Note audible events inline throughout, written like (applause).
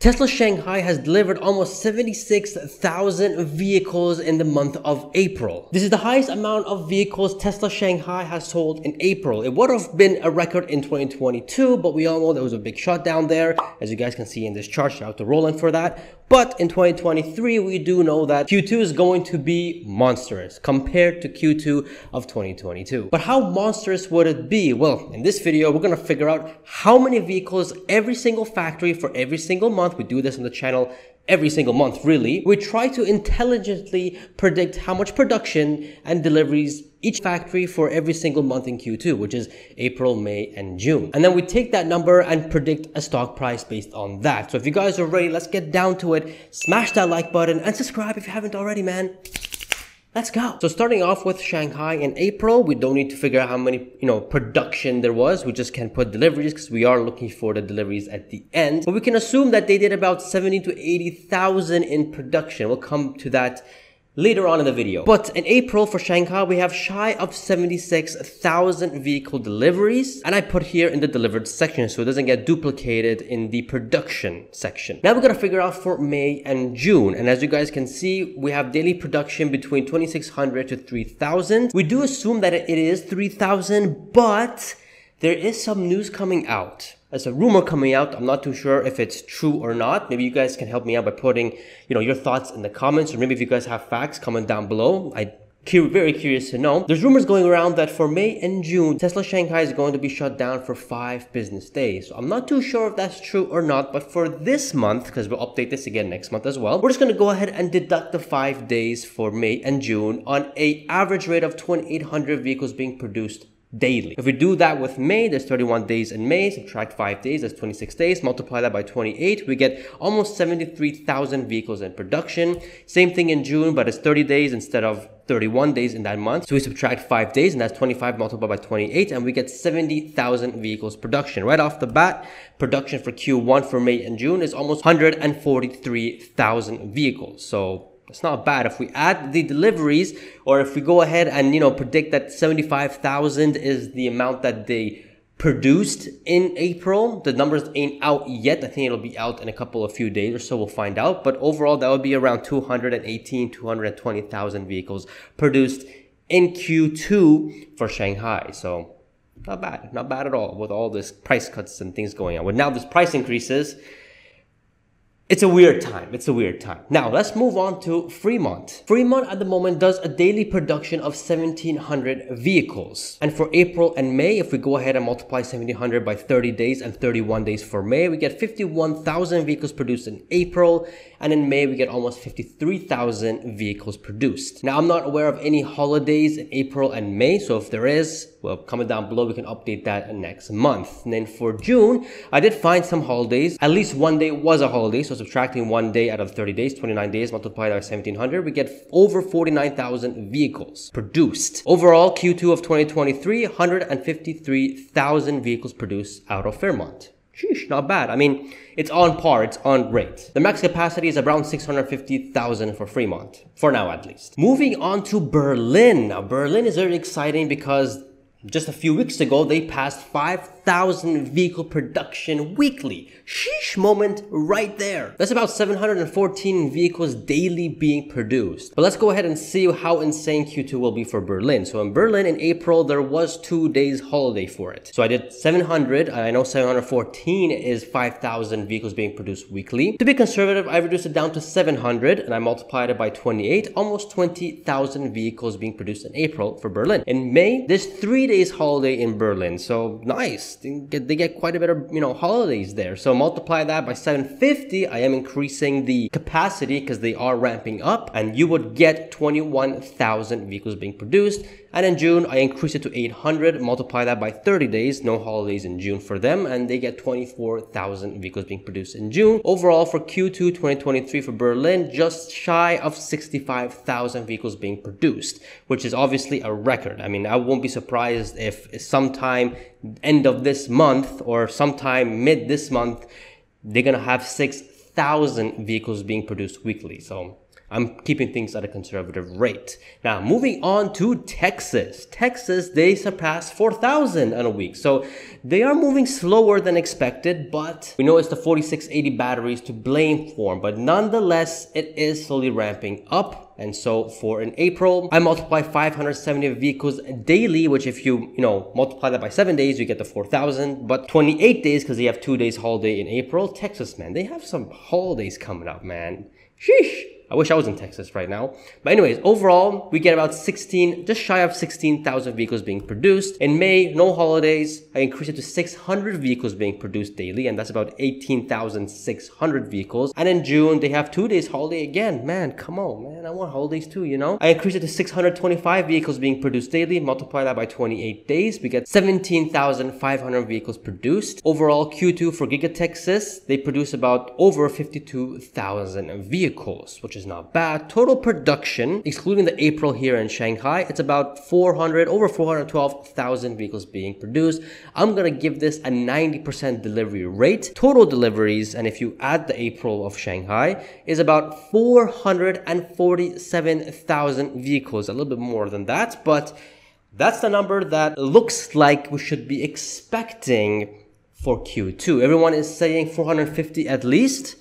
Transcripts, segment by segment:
Tesla Shanghai has delivered almost 76,000 vehicles in the month of April. This is the highest amount of vehicles Tesla Shanghai has sold in April. It would have been a record in 2022, but we all know there was a big shutdown there. As you guys can see in this chart, shout out to Roland for that. But in 2023, we do know that Q2 is going to be monstrous compared to Q2 of 2022. But how monstrous would it be? Well, in this video, we're going to figure out how many vehicles every single factory for every single month. We do this on the channel every single month, really. We try to intelligently predict how much production and deliveries each factory for every single month in Q2, which is April, May, and June. And then we take that number and predict a stock price based on that. So if you guys are ready, let's get down to it. Smash that like button and subscribe if you haven't already, man. Let's go. So starting off with Shanghai in April, we don't need to figure out how many, you know, production there was. We just can put deliveries because we are looking for the deliveries at the end. But we can assume that they did about 70 to 80,000 in production. We'll come to that later on in the video. But in April for Shanghai, we have shy of 76,000 vehicle deliveries. And I put here in the delivered section so it doesn't get duplicated in the production section. Now we're going to figure out for May and June. And as you guys can see, we have daily production between 2,600 to 3,000. We do assume that it is 3,000, but there is some news coming out there's a rumor coming out. I'm not too sure if it's true or not. Maybe you guys can help me out by putting, you know, your thoughts in the comments, or maybe if you guys have facts, comment down below. I very curious to know. There's rumors going around that for May and June, Tesla Shanghai is going to be shut down for five business days. So I'm not too sure if that's true or not, but for this month, because we'll update this again next month as well, we're just going to go ahead and deduct the five days for May and June on a average rate of 2,800 vehicles being produced daily. If we do that with May, there's 31 days in May, subtract 5 days, that's 26 days, multiply that by 28, we get almost 73,000 vehicles in production. Same thing in June, but it's 30 days instead of 31 days in that month. So we subtract 5 days, and that's 25 multiplied by 28, and we get 70,000 vehicles production. Right off the bat, production for Q1 for May and June is almost 143,000 vehicles. So it's not bad. If we add the deliveries, or if we go ahead and, you know, predict that 75,000 is the amount that they produced in April. The numbers ain't out yet. I think it'll be out in a couple of few days or so. We'll find out. But overall, that would be around 218, 220,000 vehicles produced in Q2 for Shanghai. So not bad. Not bad at all with all this price cuts and things going on. With now this price increases, it's a weird time. It's a weird time. Now, let's move on to Fremont. Fremont at the moment does a daily production of 1700 vehicles. And for April and May, if we go ahead and multiply 1700 by 30 days and 31 days for May, we get 51,000 vehicles produced in April. And in May, we get almost 53,000 vehicles produced. Now, I'm not aware of any holidays in April and May. So if there is, well, comment down below. We can update that next month. And then for June, I did find some holidays. At least one day was a holiday. So subtracting one day out of 30 days, 29 days multiplied by 1700, we get over 49,000 vehicles produced. Overall, Q2 of 2023, 153,000 vehicles produced out of Fremont. Sheesh, not bad. I mean, it's on par, it's on rate. The max capacity is around 650,000 for Fremont, for now at least. Moving on to Berlin. Now, Berlin is very exciting because just a few weeks ago, they passed 5,000 vehicle production weekly. Sheesh moment right there. That's about 714 vehicles daily being produced. But let's go ahead and see how insane Q2 will be for Berlin. So in Berlin in April, there was two days holiday for it. So I did 700. I know 714 is 5,000 vehicles being produced weekly. To be conservative, I reduced it down to 700 and I multiplied it by 28. Almost 20,000 vehicles being produced in April for Berlin. In May, there's three days holiday in Berlin. So nice. They get, quite a bit of, you know, holidays there. So multiply that by 750. I am increasing the capacity because they are ramping up and you would get 21,000 vehicles being produced. And in June, I increased it to 800, multiply that by 30 days, no holidays in June for them, and they get 24,000 vehicles being produced in June. Overall, for Q2 2023 for Berlin, just shy of 65,000 vehicles being produced, which is obviously a record. I mean, I won't be surprised if sometime end of this month or sometime mid this month, they're gonna have 6,000 vehicles being produced weekly. So I'm keeping things at a conservative rate. Now, moving on to Texas. Texas, they surpassed 4,000 in a week. So they are moving slower than expected, but we know it's the 4680 batteries to blame for, but nonetheless, it is slowly ramping up. And so for in April, I multiply 570 vehicles daily, which if you, you know, multiply that by seven days, you get the 4,000, but 28 days because they have two days holiday in April. Texas, man, they have some holidays coming up, man. Sheesh. I wish I was in Texas right now. But anyways, overall, we get about 16, just shy of 16,000 vehicles being produced. In May, no holidays. I increased it to 600 vehicles being produced daily, and that's about 18,600 vehicles. And in June, they have two days holiday again. Man, come on, man. I want holidays too, you know? I increased it to 625 vehicles being produced daily. Multiply that by 28 days. We get 17,500 vehicles produced. Overall, Q2 for Giga Texas, they produce about over 52,000 vehicles, which is is not bad. Total production, excluding the April here in Shanghai, it's about 400, over 412,000 vehicles being produced. I'm gonna give this a 90% delivery rate. Total deliveries, and if you add the April of Shanghai, is about 447,000 vehicles, a little bit more than that, but that's the number that looks like we should be expecting for Q2. Everyone is saying 450 at least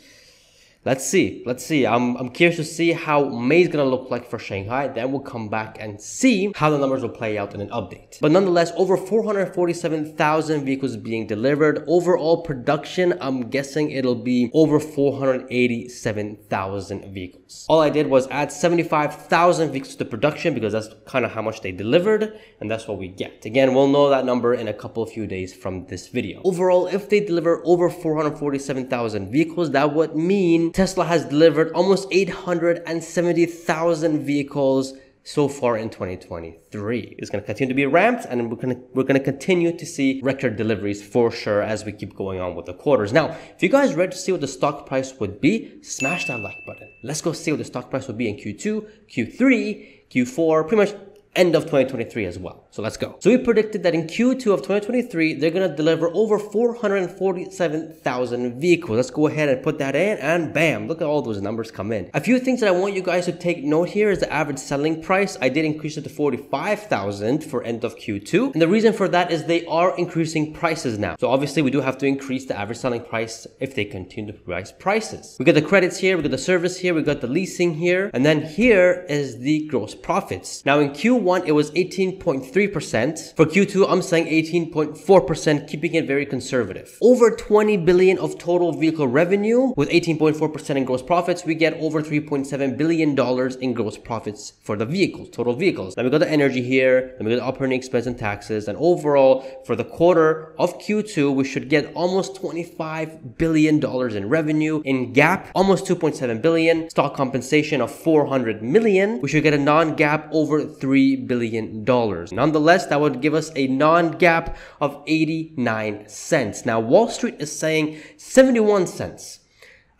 let's see. Let's see. I'm, I'm curious to see how May is to look like for Shanghai. Then we'll come back and see how the numbers will play out in an update. But nonetheless, over 447,000 vehicles being delivered. Overall production, I'm guessing it'll be over 487,000 vehicles. All I did was add 75,000 vehicles to production because that's kind of how much they delivered. And that's what we get. Again, we'll know that number in a couple of few days from this video. Overall, if they deliver over 447,000 vehicles, that would mean Tesla has delivered almost 870,000 vehicles so far in 2023. It's going to continue to be ramped and we're going to we're going to continue to see record deliveries for sure as we keep going on with the quarters. Now, if you guys are ready to see what the stock price would be, smash that like button. Let's go see what the stock price would be in Q2, Q3, Q4, pretty much end of 2023 as well. So let's go. So we predicted that in Q2 of 2023, they're going to deliver over 447,000 vehicles. Let's go ahead and put that in and bam, look at all those numbers come in. A few things that I want you guys to take note here is the average selling price. I did increase it to 45,000 for end of Q2. And the reason for that is they are increasing prices now. So obviously we do have to increase the average selling price if they continue to rise prices. We got the credits here, we got the service here, we got the leasing here, and then here is the gross profits. Now in Q1, Q1, it was 18.3%. For Q2, I'm saying 18.4%, keeping it very conservative. Over 20 billion of total vehicle revenue with 18.4% in gross profits, we get over 3.7 billion dollars in gross profits for the vehicles, total vehicles. Then we got the energy here, then we got the operating expense and taxes, and overall for the quarter of Q2, we should get almost 25 billion dollars in revenue. In GAAP, almost 2.7 billion. Stock compensation of 400 million. We should get a non-GAAP over 3 billion dollars. Nonetheless, that would give us a non-GAAP of 89 cents. Now, Wall Street is saying 71 cents.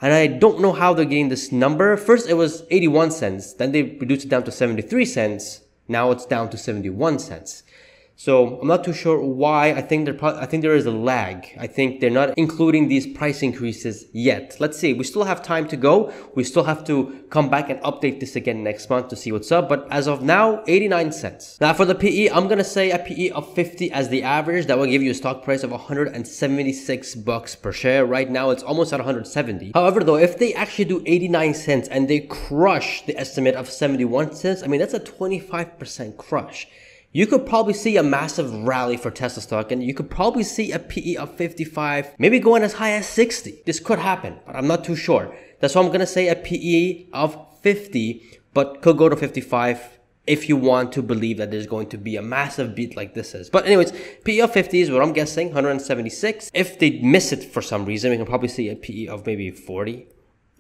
And I don't know how they're getting this number. First, it was 81 cents. Then they reduced it down to 73 cents. Now it's down to 71 cents. So I'm not too sure why. I think there I think there is a lag. I think they're not including these price increases yet. Let's see. We still have time to go. We still have to come back and update this again next month to see what's up. But as of now, 89 cents. Now for the PE, I'm gonna say a PE of 50 as the average. That will give you a stock price of 176 bucks per share. Right now, it's almost at 170. However, though, if they actually do 89 cents and they crush the estimate of 71 cents, I mean that's a 25% crush you could probably see a massive rally for Tesla stock and you could probably see a PE of 55, maybe going as high as 60. This could happen, but I'm not too sure. That's why I'm going to say a PE of 50, but could go to 55 if you want to believe that there's going to be a massive beat like this is. But anyways, PE of 50 is what I'm guessing, 176. If they miss it for some reason, we can probably see a PE of maybe 40.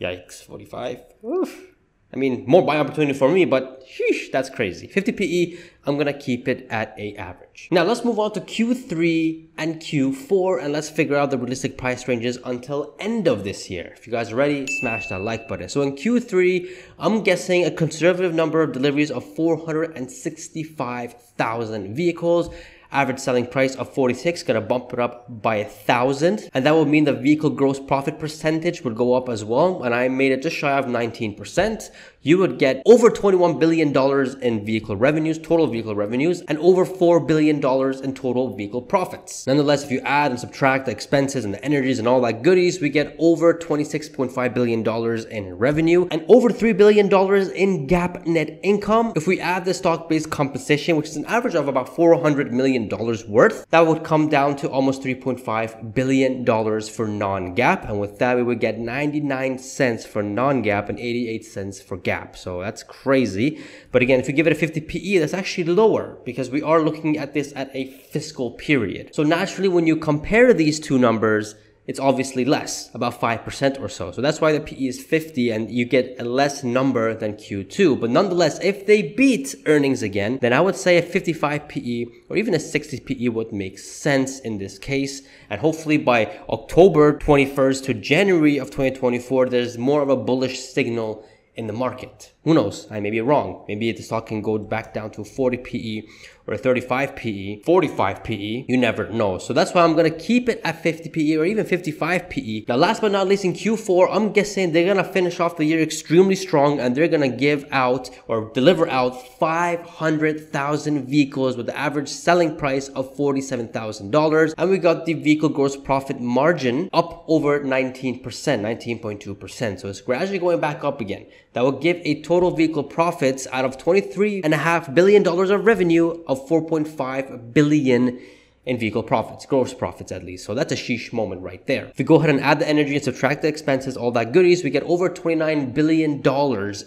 Yikes, 45. Oof. I mean, more buy opportunity for me, but sheesh, that's crazy. 50 PE, I'm gonna keep it at a average. Now let's move on to Q3 and Q4 and let's figure out the realistic price ranges until end of this year. If you guys are ready, smash that like button. So in Q3, I'm guessing a conservative number of deliveries of 465,000 vehicles average selling price of 46 gonna bump it up by a thousand. And that would mean the vehicle gross profit percentage would go up as well. And I made it just shy of 19% you would get over $21 billion in vehicle revenues, total vehicle revenues, and over $4 billion in total vehicle profits. Nonetheless, if you add and subtract the expenses and the energies and all that goodies, we get over $26.5 billion in revenue and over $3 billion in GAAP net income. If we add the stock-based compensation, which is an average of about $400 million worth, that would come down to almost $3.5 billion for non-GAAP. And with that, we would get 99 cents for non-GAAP and 88 cents for GAAP. So that's crazy. But again, if you give it a 50 PE, that's actually lower because we are looking at this at a fiscal period. So naturally, when you compare these two numbers, it's obviously less, about 5% or so. So that's why the PE is 50 and you get a less number than Q2. But nonetheless, if they beat earnings again, then I would say a 55 PE or even a 60 PE would make sense in this case. And hopefully by October 21st to January of 2024, there's more of a bullish signal in the market. Who knows? I may be wrong. Maybe the stock can go back down to 40 PE or 35 PE, 45 PE, you never know. So that's why I'm going to keep it at 50 PE or even 55 PE. Now, last but not least, in Q4, I'm guessing they're going to finish off the year extremely strong and they're going to give out or deliver out 500,000 vehicles with the average selling price of $47,000. And we got the vehicle gross profit margin up over 19%, 19.2%. So it's gradually going back up again. That will give a total vehicle profits out of $23.5 billion of revenue of 4.5 billion in vehicle profits, gross profits at least. So that's a sheesh moment right there. If we go ahead and add the energy and subtract the expenses, all that goodies, we get over $29 billion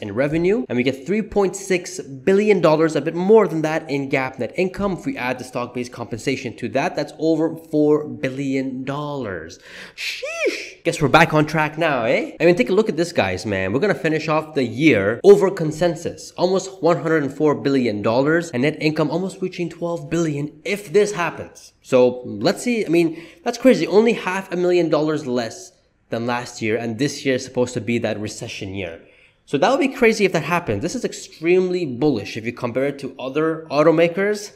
in revenue and we get $3.6 billion, a bit more than that in GAAP net income. If we add the stock-based compensation to that, that's over $4 billion. Sheesh. Guess we're back on track now, eh? I mean, take a look at this, guys, man. We're gonna finish off the year over consensus, almost $104 billion and net income almost reaching 12 billion if this happens. So let's see. I mean, that's crazy. Only half a million dollars less than last year, and this year is supposed to be that recession year. So that would be crazy if that happens. This is extremely bullish if you compare it to other automakers.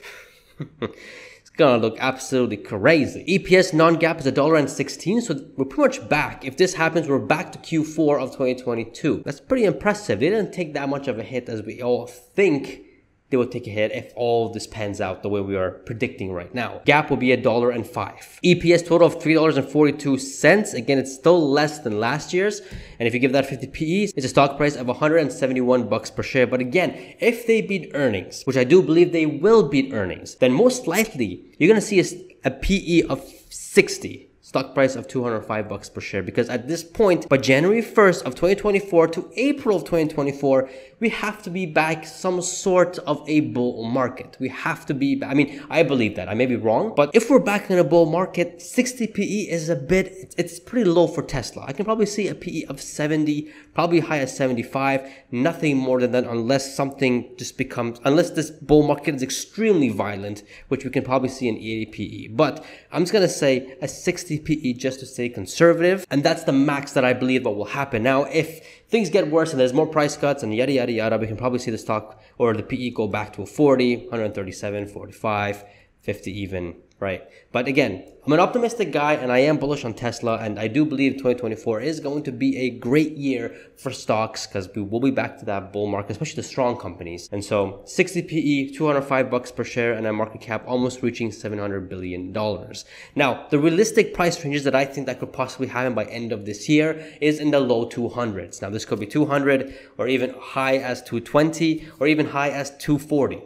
(laughs) it's gonna look absolutely crazy. EPS non-GAAP is a dollar and sixteen, so we're pretty much back. If this happens, we're back to Q4 of 2022. That's pretty impressive. They didn't take that much of a hit as we all think they will take a hit if all this pans out the way we are predicting right now. GAAP will be a dollar and five. EPS total of three dollars and forty-two cents. Again, it's still less than last year's. And if you give that 50 PE, it's a stock price of 171 bucks per share. But again, if they beat earnings, which I do believe they will beat earnings, then most likely you're gonna see a, a PE of 60 stock price of 205 bucks per share. Because at this point by January 1st of 2024 to April of 2024 we have to be back some sort of a bull market. We have to be I mean I believe that. I may be wrong but if we're back in a bull market 60 PE is a bit it's pretty low for Tesla. I can probably see a PE of 70 probably high as 75 nothing more than that unless something just becomes unless this bull market is extremely violent which we can probably see in 80 PE but I'm just gonna say a 60 PE just to stay conservative. And that's the max that I believe what will happen. Now, if things get worse and there's more price cuts and yada, yada, yada, we can probably see the stock or the PE go back to a 40, 137, 45, 50 even right? But again, I'm an optimistic guy and I am bullish on Tesla and I do believe 2024 is going to be a great year for stocks because we will be back to that bull market, especially the strong companies. And so 60 PE, 205 bucks per share and a market cap almost reaching 700 billion dollars. Now, the realistic price ranges that I think that could possibly happen by end of this year is in the low 200s. Now, this could be 200 or even high as 220 or even high as 240.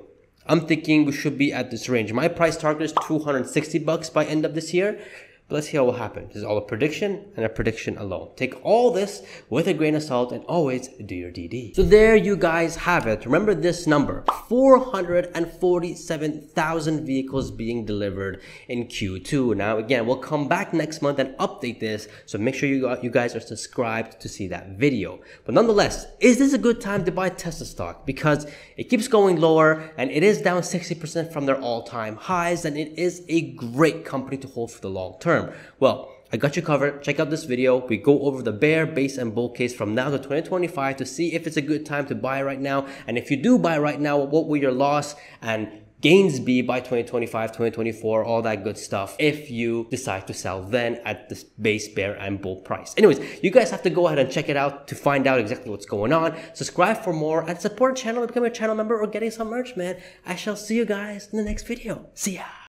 I'm thinking we should be at this range. My price target is 260 bucks by end of this year. But let's see what will happen. This is all a prediction and a prediction alone. Take all this with a grain of salt and always do your DD. So there you guys have it. Remember this number, 447,000 vehicles being delivered in Q2. Now again, we'll come back next month and update this. So make sure you, you guys are subscribed to see that video. But nonetheless, is this a good time to buy Tesla stock? Because it keeps going lower and it is down 60% from their all-time highs and it is a great company to hold for the long term term? Well, I got you covered. Check out this video. We go over the bear, base, and bull case from now to 2025 to see if it's a good time to buy right now. And if you do buy right now, what will your loss and gains be by 2025, 2024, all that good stuff if you decide to sell then at this base bear and bull price. Anyways, you guys have to go ahead and check it out to find out exactly what's going on. Subscribe for more and support channel, become a channel member or getting some merch, man. I shall see you guys in the next video. See ya.